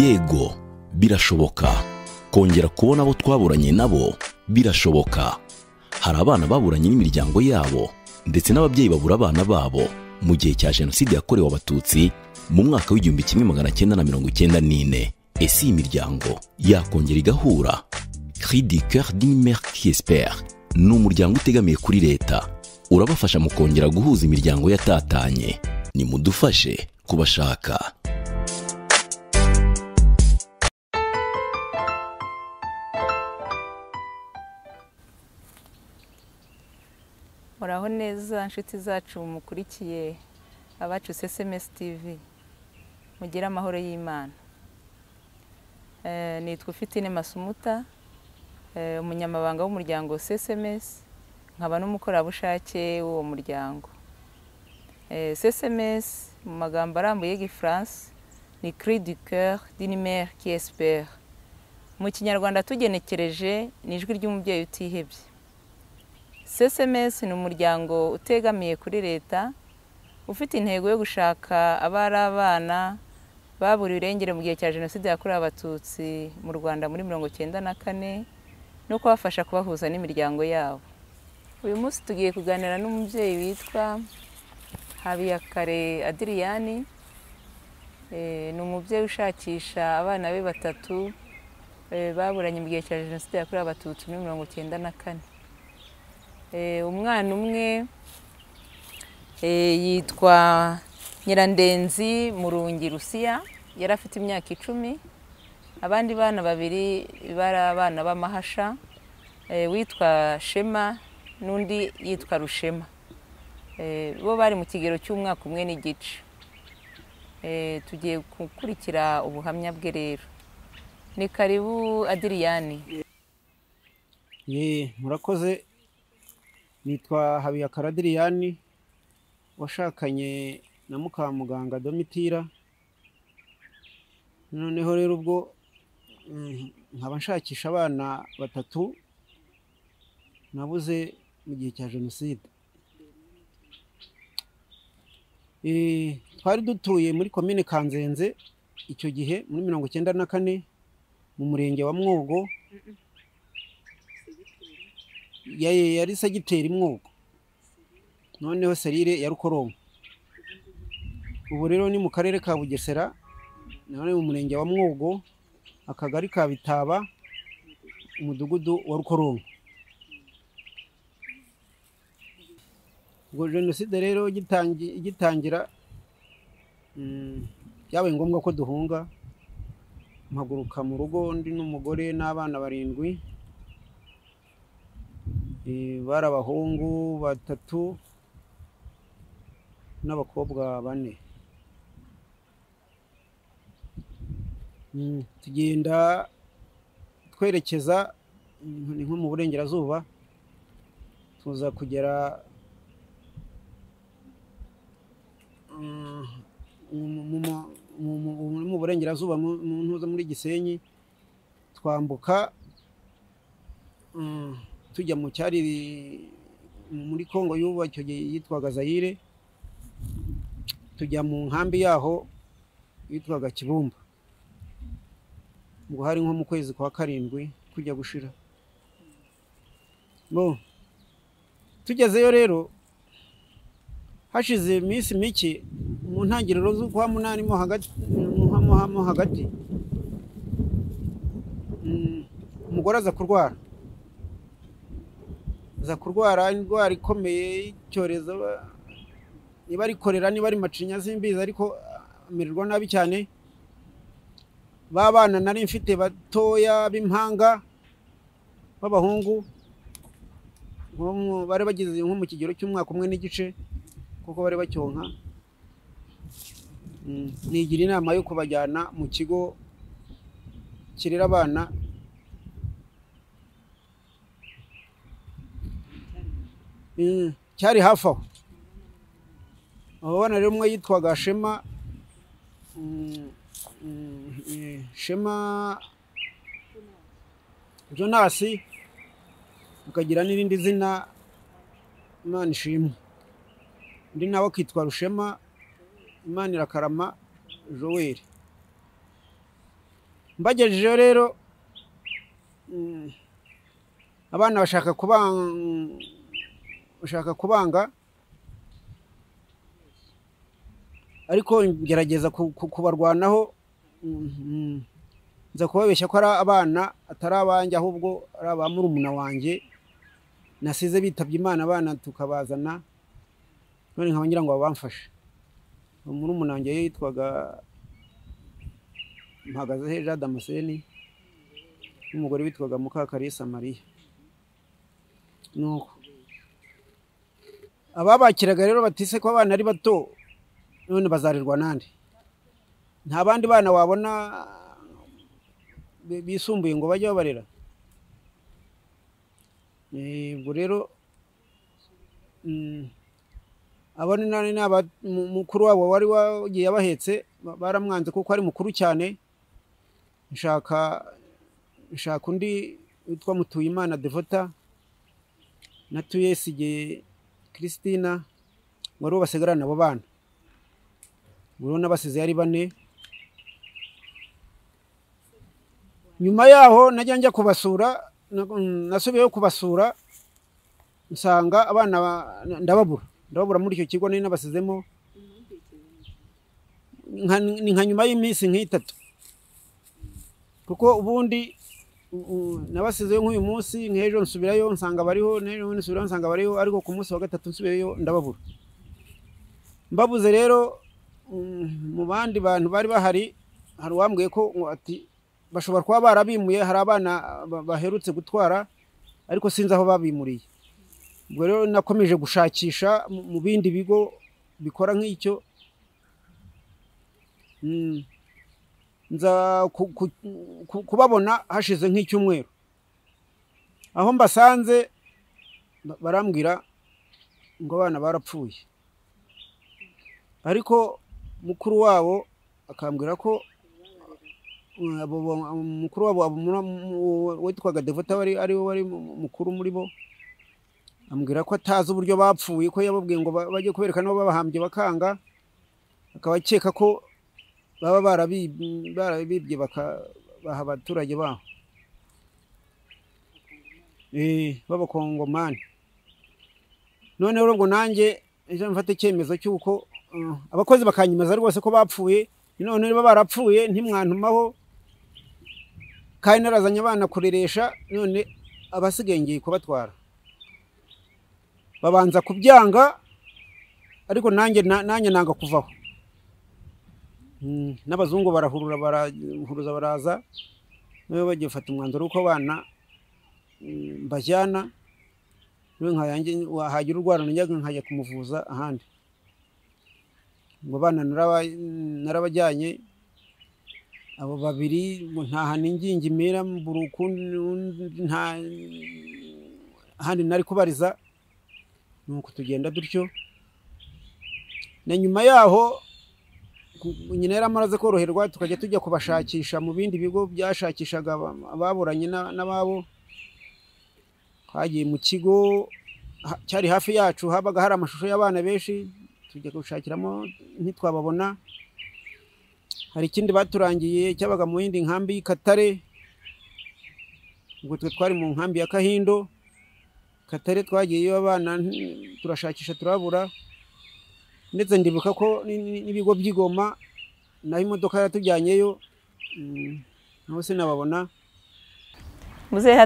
yego birashoboka. Kongera kubona abo twaburanye nabo birashoboka. Hari abana baburanye n'imiryango yabo ndetse n'ababyeyi babura abana babo mu gihe cya jenoside yakorewe abatutsi mu mwaka w'igihumbi kimwe magana cyenda na mirongo icyenda n'ine. Ese iyi miryango yakongera igahura? Du coeur d'une mère espère. Ni umuryango utegamiye kuri leta. Urabafasha mu kongera guhuza imiryango yatatanye. Nimudufashe kubashaka. Muraho neza inshuti zacu mukurikiye abacu SMS TV mugire amahoro y'imana. Eh, nitwa ufitine masumuta. Eh, umunyamabanga w'umuryango CSMS nkaba n'umukorerabushake w'uwo muryango. Eh, CSMS mu magambo arambuye y'igifaransa ni cri du coeur d'une qui espère. Mu kinyarwanda tugenekereje ni ijwi ry'umubyeyi utihebye. CSMS ni umuryango utegamiye kuri leta ufite intego yo gushaka abari abana baburiwe irengero mu gihe cya jenoside yakorewe abatutsi mu rwanda muri mirongo icyenda na kane no kubafasha kubahuza n'imiryango yabo. Uyu munsi tugiye kuganira n'umubyeyi witwa habiyakare adiriyani Eh, ni umubyeyi ushakisha abana be batatu eh, baburanye mu gihe cya jenoside yakorewe abatutsi muri mirongo icyenda na kane. Umwana umwe eh, yitwa nyirandenzi murungi rusiya. Yari afite imyaka icumi. Abandi bana babiri bari abana b'amahasha eh, witwa shema n'undi yitwa rushema. Eh, bo bari mu kigero cy'umwaka umwe n'igice. Eh, tugiye gukurikira ubuhamya bwe rero. Ni karibu adiriyani murakoze. Nitwa habiyakara adiriyani washakanye na mukamuganga domitira. Noneho rero ubwo mm, nkaba nshakisha abana batatu nabuze mu gihe cya jenoside. Eh, twari dutuye muri komine kanzenze icyo gihe muri mirongo icyenda na kane mu murenge wa mwogo. Yari segiteri mwogo noneho serire ya rukoronko ubu rero ni mu karere ka bugesera none mu murenge wa mwogo akagari ka bitaba umudugudu wa rukoronko ubwo jenoside rero igitangi- igitangira mm, byabaye ngombwa ko duhunga mpaguruka mu rugo ndi n'umugore n'abana barindwi. Bari abahungu batatu n'abakobwa bane. Mm, tugenda twerekeza mm, ni nko mu burengerazuba tuza kugera mm, mu- burengerazuba mu ntuza muri gisenyi twambuka tujya mu cyari muri kongo y'ubu icyo gihe yitwaga zayire tujya mu nkambi yaho yitwaga kibumba. Ngo hari nko mu kwezi kwa karindwi kujya gushira. Tugezeyo rero hashize iminsi mike mu ntangiriro z'ukwa munani mo hagati mm, umugore aza kurwara. Aza kurwara indwara ikomeye y'icyorezo ba- niba ari korera niba ari macinya simbizi ariko amererwa nabi cyane. Ba bana nari mfite batoya b'impanga b'abahungu bari bageze nko mu kigero cy'umwaka umwe n'igice kuko bari bacyonka. Mm, nigira inama yo kubajyana mu kigo kirera abana. Cyari hafi aho. Abo bana rero umwe yitwaga shema mm, mm, eh, shema jonasi ukagira n'irindi zina imana ishimwe. Undi nawe akitwa rushema imana irakarama joel. Mbagejejeho rero mm, abana bashaka kubanga bashaka kubanga ariko ngerageza ku- ku- kubarwanaho mm, mm, nza kubabeshya ko ari abana atari abanjye ahubwo ari aba murumuna wanjye nasize bitabye imana abana tukabazana none nkaba ngira ngo babamfashe murumuna wanjye yitwaga mpagaze Jean Damascene n'umugore witwaga Mukakarisa Mariya. Nuko ababakiraga rero batise ko abana ari bato none bazarerwa nande? Nta bandi bana wabona bi- bisumbuye ngo bajye babarera? Ubwo rero mm, abo ni mukuru wabo wari wagiye abahetse ba- baramwanze kuko ari mukuru cyane. Nshaka nshaka undi witwa Mutuyimana Devota na Tuyesige Christina ngo ari bo basigarana abo bana urabona basize ari bane. Nyuma yaho najya njya kubasura na- nasubiyeyo kubasura nsanga abana ba- ndababura. Ndababura muri icyo kigo nari nabasizemo. Ni nka nyuma y'iminsi nk'itatu. Kuko ubundi nabasizeyo nk'uyu munsi nk'ejo nsubirayo nsanga bariho n'ejo nsubirayo nsanga bariho ariko ku munsi wa gatatu nsubiyeyo ndababura. Mbabuze rero mm, mu bandi bantu bari bahari hari uwambwiye ko ati bashobora kuba barabimuye hari abana ba- baherutse gutwara ariko sinzi aho babimuriye. Ubwo rero nakomeje gushakisha mu mu bindi bigo bikora nk'icyo. Mm. Nza ku- ku- ku- kubabona hashize nk'icyumweru. Aho mbasanze ba- barambwira ngo abana barapfuye. Ariko mukuru wabo akambwira ko bo- mukuru wabo witwaga devota ari we wari mu- mukuru muri bo ambwira ko atazi uburyo bapfuye ko yababwiye ngo ba- bajye kubereka nabo babahambye bakanga akaba akeka ko baba barabib- barabibye bakabaha abaturage baho. Eh, b'abakongomani. Noneho ngo nanjye ejo mfate icyemezo cy'uko uh, abakozi bakanyemeza rwose ko bapfuye none niba barapfuye ntimwantumaho. Kandi narazanye abana kureresha none abasigaye ngiye kubatwara. Babanza kubyanga ariko nanjye na- nanjye nanga kuvaho. N'abazungu barahurura barahuruza baraza ni we bagiye gufata umwanzuro w'uko abana mm, mbajyana wahagira urwara najyaga nkajya kumuvuza ahandi. Ngo abana naraba- narabajyanye abo babiri ngo ntahana ingingimira mbura ukundi nta ahandi nari kubariza nuko tugenda dutyo. Na nyuma yaho ku- nyina yari amaze koroherwa tukajya tujya kubashakisha mu bindi bigo byashakishaga aba- ababuranye na- n'ababo. Twagiye mu kigo cyari hafi yacu habaga hari amashusho y'abana benshi tujya gushakiramo ntitwababona. Hari ikindi baturangiye cyabaga mu yindi nkambi y'ikatare ubwo twe twari mu nkambi ya kahindo. Katare twagiyeyo abana nti- turashakisha turabura. Ndetse ndibuka ko ni- ni- n'ibigo by'igoma naho imodoka yatujyanyeyo mm, naho sinababona. Muzehe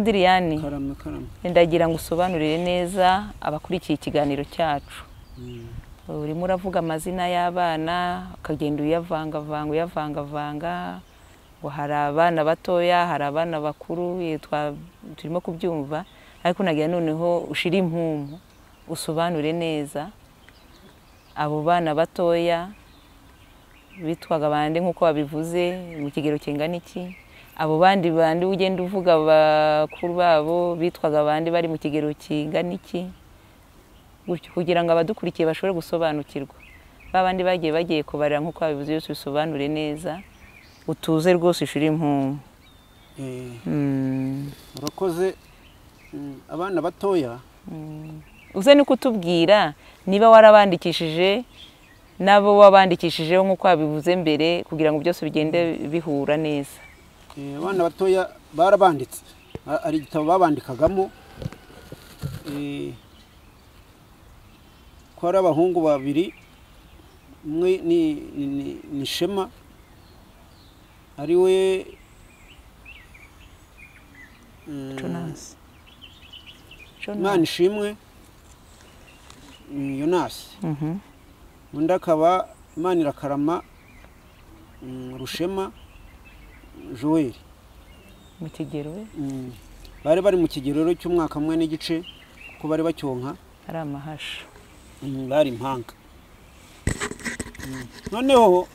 karame ndagira ngo usobanurire neza abakurikiye ikiganiro cyacu. Mm. urimo uravuga amazina y'abana ukagenda uyavangavanga uyavangavanga ngo hari abana batoya hari abana bakuru turimo kubyumva ariko nagira noneho ushire impumu usobanure neza. Abo bana batoya bitwaga bande nk'uko babivuze mu kigero kingana iki? Abo bandi bandi ugenda uvuga bakuru babo bitwaga bande bari mu kigero kingana iki? Kugira ngo abadukurikiye bashobore gusobanukirwa. Ba bandi bagiye bagiye kubarira nk'uko babivuze yose bisobanure neza utuze rwose ushire impumu Eh, Mm, urakoze Mm, abana batoya uze ni kutubwira niba warabandikishije n'abo wabandikishijeho nk'uko wabivuze mbere kugira ngo byose bigende bihura neza. Eh, abana batoya barabanditse. Ha- hari igitabo babandikagamo. Eh, ko ari abahungu babiri umwe ni, shema ari we Jonas. Imana ishimwe yonasi Mhm. undi akaba imana irakarama mm, rushema joel. Mu kigero Mm. bari bari mu kigero cy'umwaka umwe n'igice kuko bari bacyonka. Ari amahasha. Mm, bari impanga. Noneho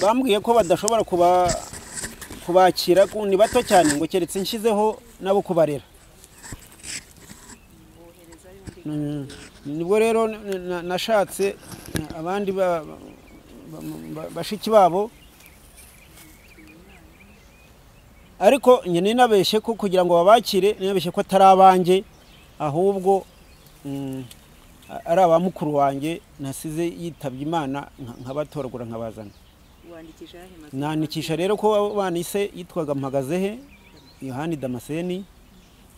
bambwiye ko badashobora kuba kubakira ku- ni bato cyane ngo keretse nshyizeho nabo kubarera. Ni bwo rero nashatse abandi ba- ba- ba- bashiki babo. Ariko njye ninabeshye ko kugira ngo babakire ninabeshye ko atari abanjye ahubwo mm, ari aba mukuru wanjye nasize yitabye imana nka- nkabatoragura nkabazana. Nandikisha rero ko banise yitwaga mpagazehe yohani damascene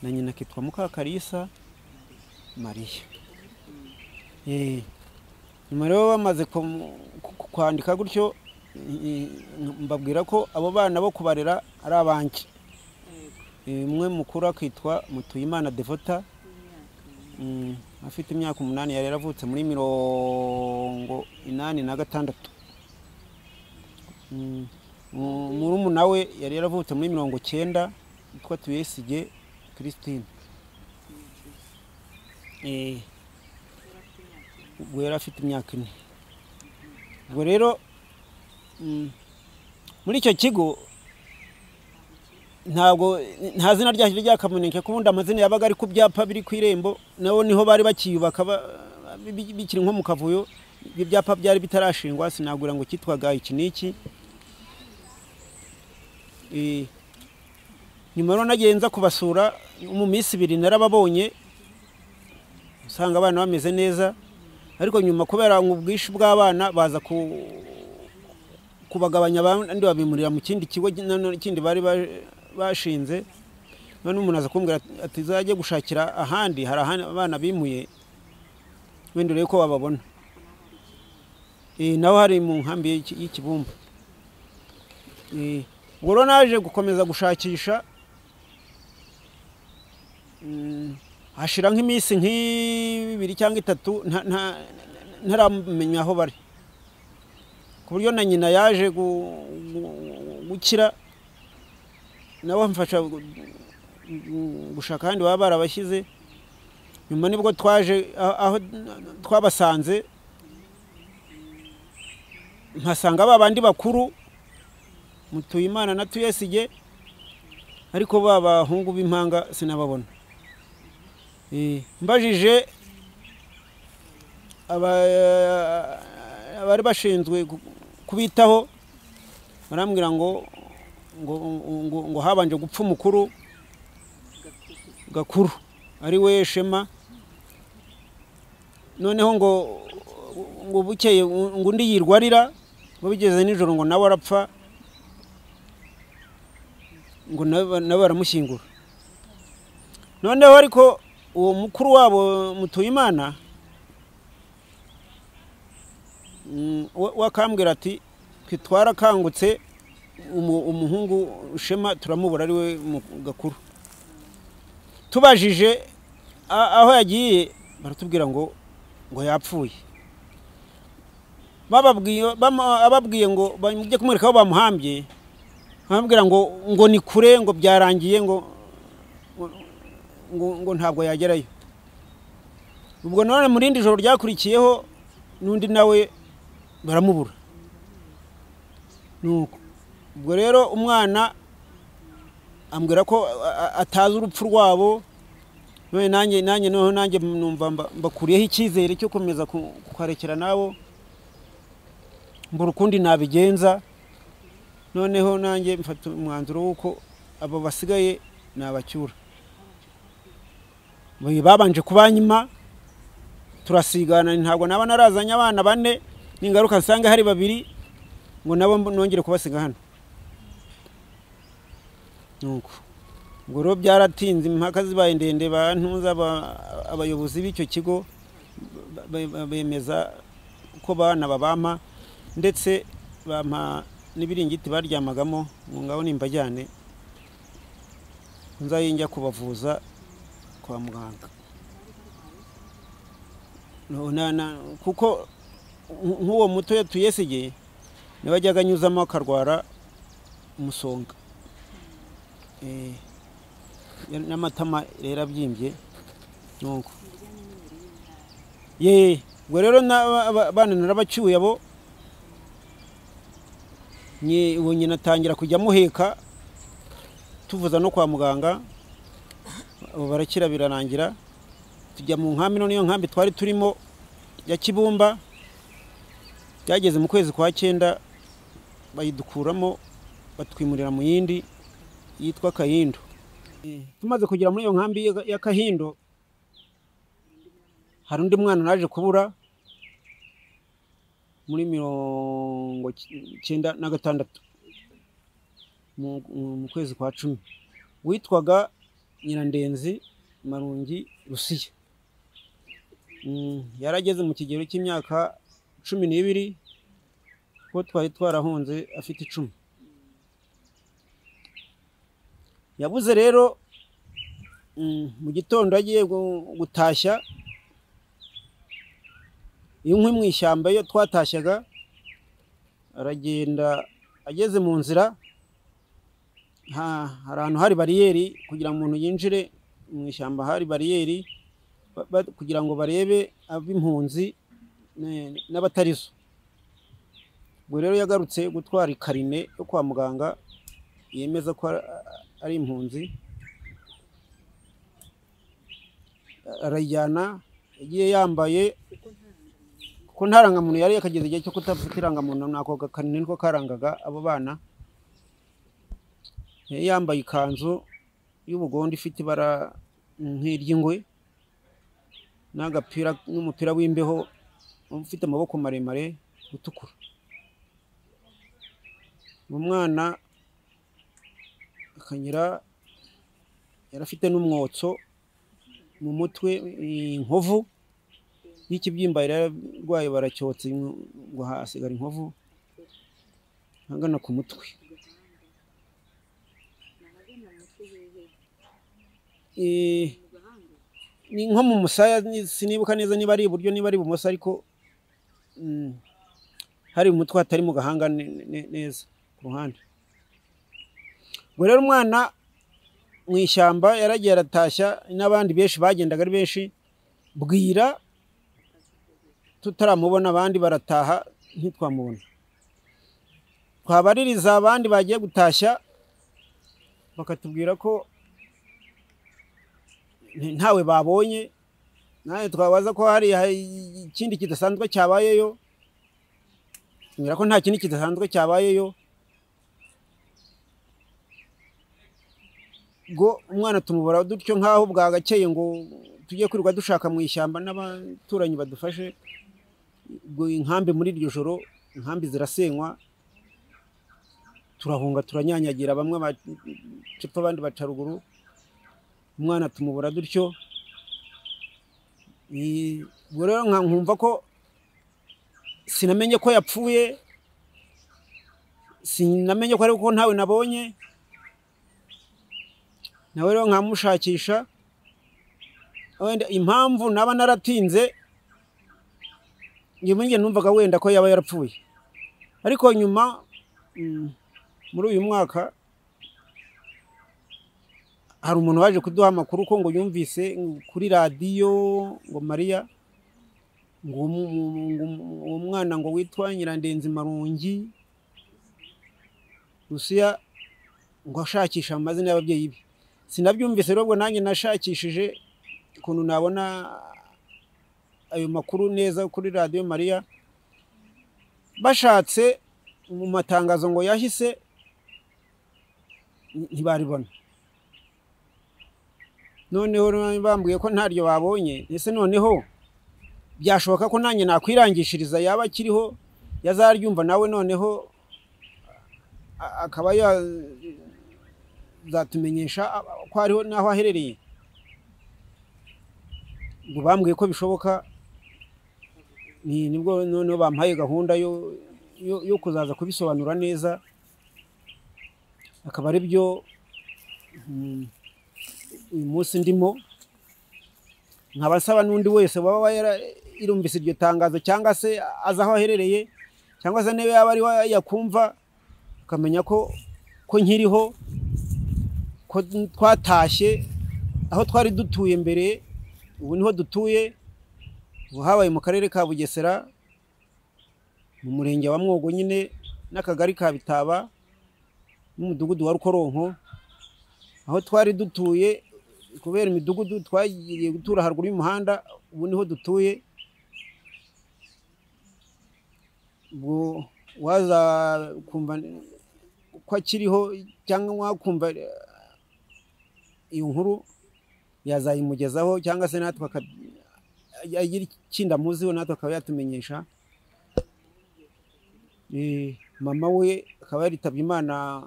na nyina akitwa mukakarisa mariya. Nyuma rero bamaze kwandika gutyo eh, mbabwira ko abo bana bo kubarera ari abanjye Eh, umwe mukuru akitwa mutuyimana devota. Mm, afite imyaka umunani yari yaravutse muri mirongo inani na gatandatu. Mm, mu- murumuna we yari yaravutse muri mirongo cyenda yitwa tuyesige christine. Eh, ubwo yari afite imyaka ine. Ubwo rero mm, muri icyo kigo ntabwo nta zina ryacyo ryakamuneke ko ubundi amazina yabaga ari ku byapa biri ku irembo nabo ni ho bari bakiyubaka ba- bi- bikiri nko mu kavuyo ibyo byapa byari bitarashingwa sinagura ngo cyitwaga iki n'iki. Eh, nyuma rero nagiye nza kubasura mu minsi ibiri narababonye usanga abana bameze neza. Ariko nyuma kubera ngo ubwinshi bw'abana baza ku kubagabanya abandi babimurira mu kindi kigo kindi bari ba- bashinze none umuntu aza kumbwira ati- zajye gushakira ahandi hari abana bimuye wenda urebe ko bababona. Eh, naho hari mu nkambi y'iki- y'ikibumba. Eh, ubwo rero naje gukomeza gushakisha Mm, hashira nk'iminsi nk'ibiri cyangwa itatu nta- nta- ntaramenya aho bari. Ku buryo na nyina yaje gu- gu- gukira nabo mfasha gu- gu- gushaka ahandi baba barabashyize. Nyuma ni bwo twaje aho twabasanze mpasanga ba bandi bakuru mutuyimana na tuyesige ariko ba bahungu b'impanga sinababona. Mbajije aba- abari bashinzwe ku- kubitaho barambwira ngo ngo, habanje gupfa umukuru gakuru. Ari we shema. Noneho ngo ngo bukeye ngo undi yirwarira ngo bigeze nijoro ngo nawe arapfa ngo nawe baramushyingura. Noneho ariko uwo mukuru wabo mutuyimana mm, we- akambwira ati twarakangutse umu- umuhungu shema turamubura ari we gakuru. Tubajije aho yagiye? Baratubwira ngo ngo yapfuye. Ababwiye ngo bajye kumwereka aho bamuhambye. Bamubwira ngo ngo ni kure ngo byarangiye ngo- ngo, ntabwo yagerayo. Ubwo none mu rindi joro ryakurikiyeho n'undi nawe baramubura. Nuko ubwo rero umwana ambwira ko atazi urupfu rwabo none nanjye nanjye noneho nanjye numva mba- mbakuriyeho icyizere cyo komeza ku- kukarekera nabo mbura ukundi nabigenza noneho nanjye mfata umwanzuro w'uko abo basigaye nabacyura babanje kubanyima turasigana ntabwo naba narazanye abana bane ningaruka nsanga hari babiri ngo nabo nongere kubasiga hano. Nuko. Ubwo rero byaratinze impaka zibaye ndende bantuza aba- abayobozi b'icyo kigo bemeza ko bana babama ndetse bampa n'ibiringiti baryamagamo ngo ngaho nimbajyane nzaye njya kubavuza kwa muganga. Kuko nk- nk'uwo muto tuyesigeye ni we ajyaga anyuzamo akarwara umusonga Eh, n'amatama rero abyimbye nuko ye ubwo rero na- aba- abana narabacyuye abo ubu nyina atangira kujya amuheka tuvuza no kwa muganga barakira birarangira tujya mu nkambi none iyo nkambi twari turimo ya kibumba byageze mu kwezi kwa cyenda bayidukuramo batwimurira mu yindi yitwa kayindo tumaze kugera muri iyo nkambi ya- kahindo hari undi mwana naje kubura muri mirongo icyenda na gatandatu mu kwezi kwa cumi. Witwaga nyirandenzi marungi rusiya. Mm, yari ageze mu kigero cy'imyaka cumi n'ibiri kuko twari twarahunze afite icumi yabuze rero mm, mu gitondo agiye gu- gutashya inkwi mu ishyamba iyo twatashyaga aragenda ageze mu nzira hari ahantu hari bariyeri kugira ngo umuntu yinjire mu ishyamba hari bariyeri ba- ba- kugira ngo barebe ab'impunzi n'abatarizo. Ubwo rero yagarutse gutwara ikarine yo kwa muganga yemeza ko ari- impunzi arayijyana yagiye yambaye kuko nta rangamuntu yari yakageze igihe cyo kudafite irangamuntu nako gakarine niko karangaga abo bana. Yambaye ikanzu y'ubugondo ifite ibara nk'iry'ingwe n'agapira n'umupira w'imbeho ufite amaboko maremare utukura. Umwana akanyura yari afite n'umwotso mu mutwe inkovu y'ikibyimba yari yararwaye baracyotse ngo hasigara inkovu ahagana ku mutwe. Ni nko mu musaya ni- sinibuka neza niba ari iburyo niba ari ibumoso ariko mm, hari umutwe hatari mu gahanga ne- ne- neza ku ruhande. Ubwo rero umwana mu ishyamba yaragiye aratashya n'abandi benshi bagendaga ari benshi bwira tutaramubona abandi barataha ntitwamubona. Twabaririza abandi bagiye gutashya bakatubwira ko ntawe babonye nawe twabaza ko hari ikindi kidasanzwe cyabayeyo tubwira ko nta kindi kidasanzwe cyabayeyo. Ubwo umwana tumubara dutyo nk'aho bwagakeye ngo tujye kwirirwa dushaka mu ishyamba n'abaturanyi badufashe ubwo inkambi muri iryo joro inkambi zirasenywa turahunga turanyanyagira bamwe bacepfa abandi baca ruguru. Umwana tumubura dutyo. Rero nkumva ko sinamenye ko yapfuye sinamenye ko ari kuko ntawe nabonye. Nawe rero nkamushakisha wenda impamvu naba naratinze njye numvaga wenda ko yaba yarapfuye. Ariko nyuma mm, muri uyu mwaka hari umuntu waje kuduha amakuru ko ngo yumvise kuri radiyo ngo mariya ngo uwo mwana ngo witwa nyirandenzi marungi rusiya ngo ashakisha amazina y'ababyeyi be. Sinabyumvise rero ubwo nanjye nashakishije ukuntu nabona ayo makuru neza kuri radiyo mariya bashatse mu matangazo ngo yahise ntibaribona noneho bambwiye ko ntaryo babonye ese noneho byashoboka ko nanjye nakwirangishiriza yaba akiriho yazaryumva nawe noneho akaba ya- bazatumenyesha ko hariho n'aho aherereye? Ngo bambwiye ko bishoboka ni ni bwo noneho bampaye gahunda yo kuzaza kubisobanura neza akaba ari byo mm, uyu munsi ndimo nkaba nsaba n'undi wese waba yarumvise iryo tangazo cyangwa se azi aho aherereye cyangwa se niba yaba ari yakumva akamenya ko nkiriho ko twatashye aho twari dutuye mbere ubu ni ho dutuye ubu habaye mu karere ka bugesera mu murenge wa mwogo nyine n'akagari ka bitaba n'umudugudu wa rukoronko aho twari dutuye kubera imidugudu twagiriye gutura haruguru y'umuhanda ubu ni ho dutuye. Waza kumva ko akiriho cyangwa wakumva iyo nkuru yazayimugezaho cyangwa se natwe agira ikindi amuziho natwe akaba yatumenyesha. Eh, mama we akaba yaritabye imana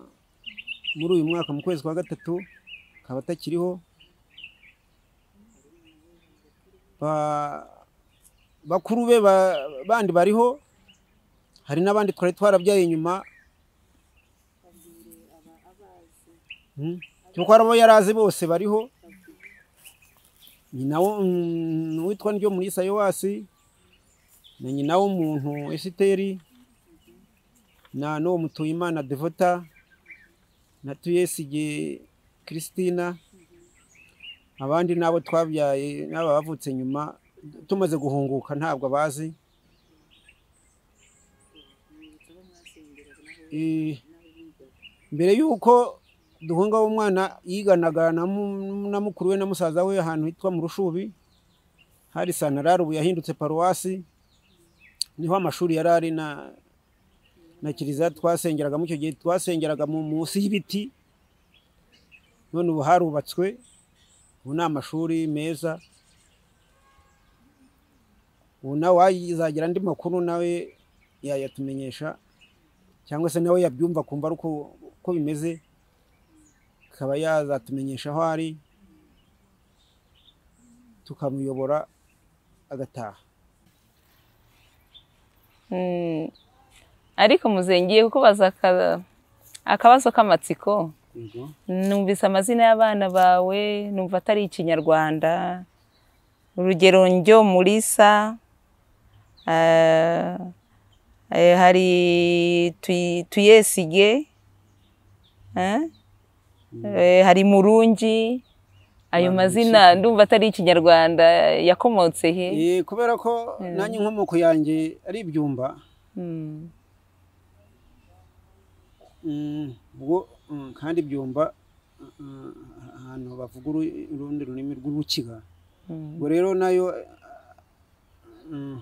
muri uyu mwaka mu kwezi kwa gatatu akaba atakiriho Ba- bakuru be ba- bandi bariho hari n'abandi twari twarabyaye nyuma Hmm. cyuko abo yari azi bose bariho. Nyina mm, witwa ndyo muri sayowasi na nyina w'umuntu esiteri na n'uwo mutuyimana devota na tuyesige christina. Abandi n'abo twabyaye n'abo bavutse nyuma tumaze guhunguka ntabwo bazi. Mbere y'uko duhunga umwana yiganaga na mu- na mukuru we na musaza we ahantu hitwa mu rushubi hari sanarari ubu yahindutse paruwasi ni ho amashuri yari ari na kiliziya twasengeragamo icyo gihe twasengeraga mu- munsi y'ibiti none ubu harubatswe. Ubu ni amashuri meza. Ubu nawe wazagira andi makuru nawe yayatumenyesha cyangwa se nawe yabyumva akumva ari uko bimeze akaba yazatumenyesha aho ari tukamuyobora agataha. Mm, ariko muzengiye kukubaza aka- akabazo k'amatsiko. Numvise amazina y'abana bawe numva atari ikinyarwanda. Urugero njyo murisa eh, eh, hari tuyesige eh? Hari murungi. Ayo mazina ndumva atari ikinyarwanda yakomotse he? Kubera ko nanjye inkomoko yanjye ari ibyumba. Mm, kandi ibyumba mm, ahantu bavuga uru- urundi rurimi rw'urukiga. Mm. ubwo rero na yo mm,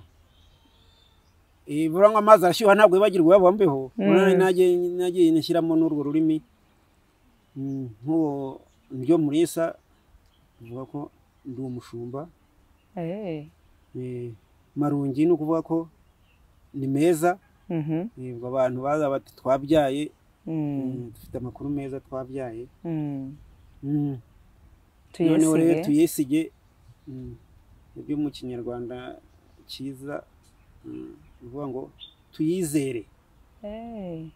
ibura amazi arashyuha ntabwo yibagirwa iwabo mbeho. Mm. nagiye nishyiramo n'urwo rurimi nk'uwo ndyo murisa uvuga ko ndi umushumba. Eh, Eh, marungi ni ukuvuga ko ni meza. Mhm, Eh, abantu baza bati twabyaye dufite amakuru meza twabyaye. Mm. Mm. noneho rero mm, ibyo mu kinyarwanda cyiza ukuvuga ngo tuyizere. Eh,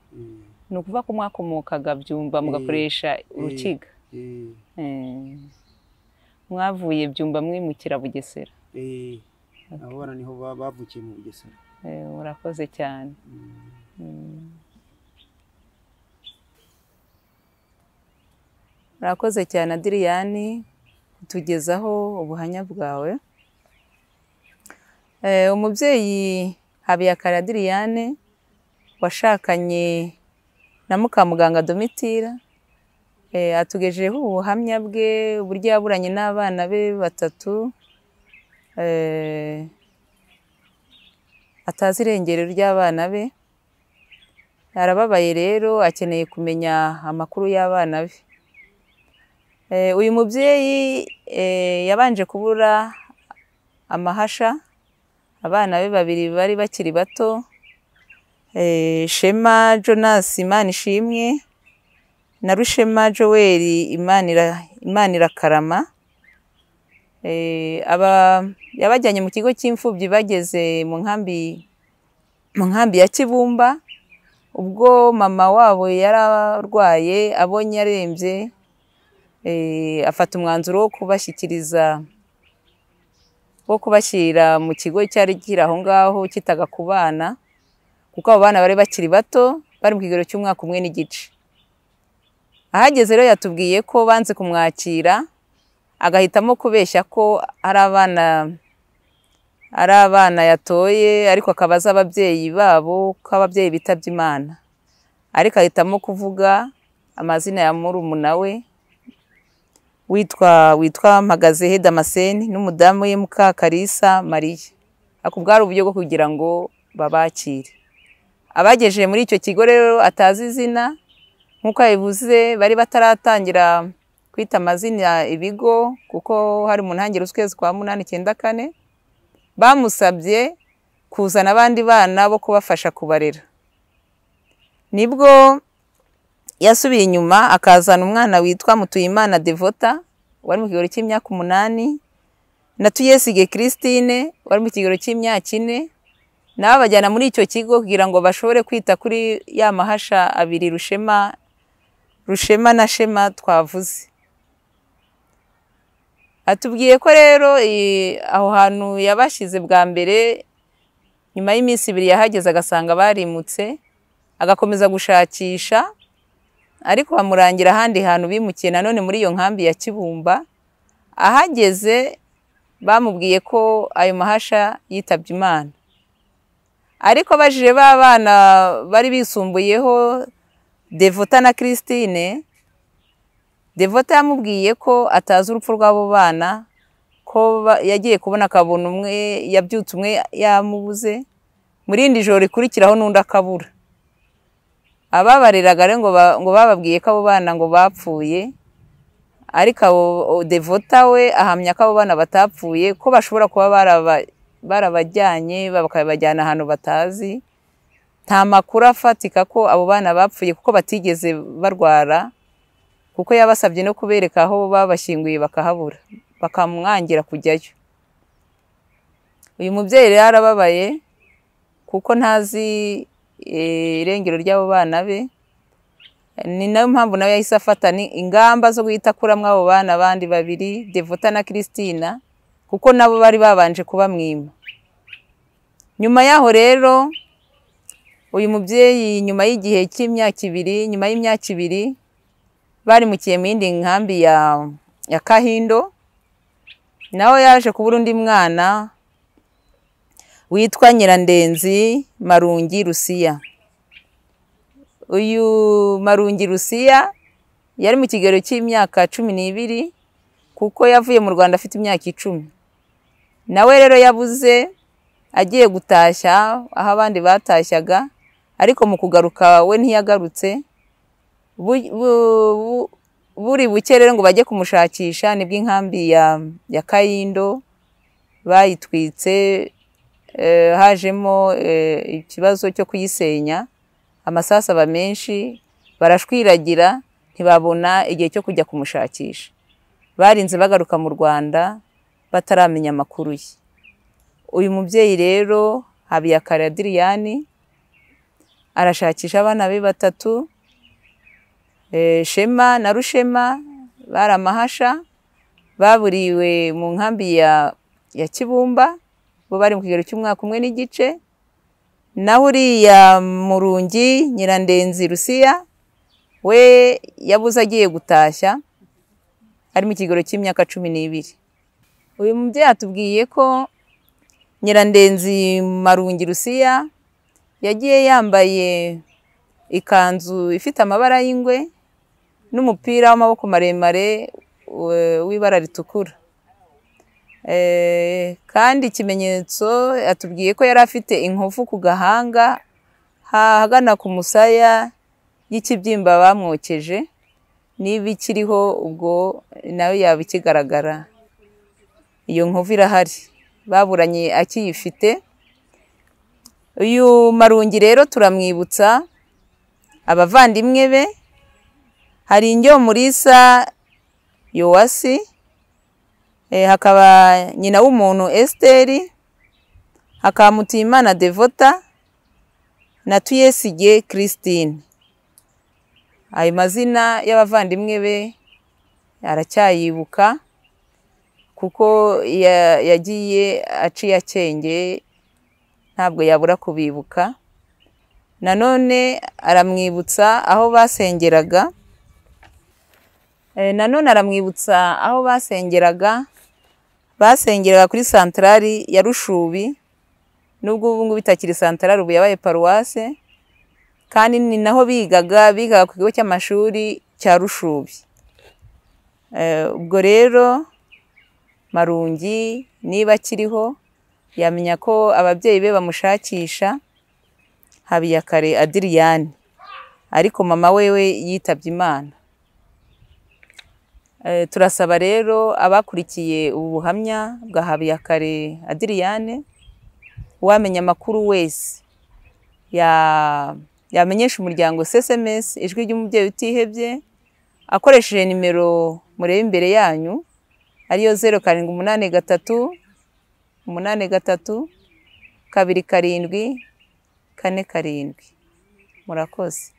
ni ukuvuga ko mwakomokaga byumba mugakoresha urukiga. eh, Eh, mwavuye byumba mwimukira bugesera. Eh, abo bana ni ho ba- bavukiye mu bugesera. Murakoze cyane. Murakoze cyane adiriyani kutugezaho ubuhamya bwawe. Eh, umubyeyi habiyakare adiriyane washakanye na mukamuganga domitira. Eh, atugejejeho ubuhamya bwe uburyo yaburanye n'abana be batatu. Eh, atazi irengero ry'abana be. Arababaye rero akeneye kumenya amakuru y'abana be. Uyu mubyeyi eh, yabanje kubura amahasha. Abana be babiri bari bakiri bato. Eh, shema jonas manishimwe na rushema joel imana irakarama yabajyanye mu kigo cy'imfubyi bageze mu nkambi mu nkambi ya kibumba. Ubwo mama wabo yari arwaye abonye arembye. Afata umwanzuro wo kubashyikiriza wo kubashyira mu kigo cyari kiri aho ngaho kitaga ku bana kuko abo bana bari bakiri bato bari mu kigero cy'umwaka umwe n'igice. Ahageze rero yatubwiye ko banze kumwakira agahitamo kubeshya ko ari abana ari abana yatoye ariko akaba azi ababyeyi babo ko ababyeyi bitabye imana. Ariko ahitamo kuvuga amazina ya murumuna we witwa witwa mpagazehe damascene n'umudamu we mukakarisa mariya. Ako bwari uburyo bwo kugira ngo babakire. Abagejeje muri icyo kigo rero atazi izina nk'uko yabivuze bari bataratangira kwita amazina ibigo kuko hari mu ntangiriro z'ukwezi kwa munani icyenda kane bamusabye kuzana abandi bana bo kubafasha kubarera. Nibwo yasubiye inyuma akazana umwana witwa mutuyimana devota wari mu kigero cy'imyaka umunani na tuyesige christine wari mu kigero cy'imyaka ine nabo bajyana muri icyo kigo kugira ngo bashobore kwita kuri ya mahasha abiri rushema rushema na shema twavuze. Atubwiye ko rero aho hantu yabashyize bwa mbere nyuma y'iminsi ibiri yahageze agasanga barimutse agakomeza gushakisha ariko bamurangira ahandi hantu bimukiye nanone muri iyo nkambi ya kibumba ahageze bamubwiye ko ayo mahasha yitabye imana. Ariko abajije ba bana bari bisumbuyeho devota na christine devota yamubwiye ko atazi urupfu rw'abo bana ko yagiye kubona akabona umwe yabyutse umwe yamubuze mu rindi joro rikurikiraho n'undi akabura. Ababareraga ngo bababwiye ko abo bana ngo bapfuye ariko abo devota we ahamya ko abo bana batapfuye ko bashobora kuba barabajyanye bakabajyana ahantu batazi nta makuru afatika ko abo bana bapfuye kuko batigeze barwara kuko yabasabye no kubereka aho babashyinguye bakahabura bakamwangira kujyayo. Uyu mubyeyi rero arababaye kuko ntazi irengero ry'abo bana be ni na yo mpamvu nawe yahise afata ingamba zo guhita akuramo abo bana bandi babiri devota na christina kuko nabo bari babanje kubamwima nyuma yaho rero uyu mubyeyi nyuma y'igihe cy'imyaka ibiri nyuma y'imyaka ibiri barimukiye mu yindi nkambi ya kahindo nawe yaje kubura undi mwana witwa nyirandenzi marungi rusiya. Uyu marungi rusiya yari mu kigero cy'imyaka cumi n'ibiri kuko yavuye mu rwanda afite imyaka icumi. Nawe rero yabuze agiye gutashya aho abandi batashyaga ariko mu kugaruka we ntiyagarutse. Buri buke rero ngo bajye kumushakisha ni bwo inkambi ya kayindo bayitwitse hajemo ikibazo cyo kuyisenya. Amasasu aba menshi barashwiragira ntibabona igihe cyo kujya kumushakisha. Barinze bagaruka mu rwanda bataramenya amakuru ye. Uyu mubyeyi rero habiyakare adiriyani arashakisha abana be batatu. Shema na rushema bari amahasha baburiwe mu nkambi ya kibumba. Bo bari mu kigero cy'umwaka umwe n'igice naho uriya murungi nyirandenzi rusiya we yabuze agiye gutashya ari mu kigero cy'imyaka cumi n'ibiri. Uyu mubyeyi atubwiye ko nyirandenzi marungi rusiya yagiye yambaye ikanzu ifite amabara y'ingwe n'umupira w'amaboko maremare w'ibara ritukura. Kandi ikimenyetso atubwiye ko yari afite inkovu ku gahanga ahagana ku musaya y'ikibyimba bamwokeje niba ikiriho ubwo nawe yaba ikigaragara. Iyo nkovu irahari baburanye akiyifite. Uyu marungi rero turamwibutsa abavandimwe be hari Njyomurisa Yowasi eh, hakaba nyina w'umuntu Esiteri hakaba Mutuyimana Devota na Tuyesige Christine. Ayo mazina y'abavandimwe be aracyayibuka kuko ya- yagiye aciye akenge ntabwo yabura kubibuka. Nanone aramwibutsa aho basengeraga. Eh, nanone aramwibutsa aho basengeraga basengeraga kuri santarari ya Rushubi nubwo ubu ngubu bitakiri santarari ubu yabaye paruwase kandi ni naho bigaga bigaga ku kigo cy'amashuri cya Rushubi. Eh, ubwo rero Marungi niba akiriho yamenya ko ababyeyi be bamushakisha Habiyakare Adiriyani ariko mama we we yitabye Imana. Turasaba rero abakurikiye ubu buhamya bwa Habiyakare Adiriyane uwamenya amakuru wese. Ya- yamenyesha umuryango SMS ijwi ry'umubyeyi utihebye akoresheje nimero mureba imbere yanyu ariyo zeru karindwi umunani gatatu umunani gatatu kabiri karindwi kane karindwi. Murakoze.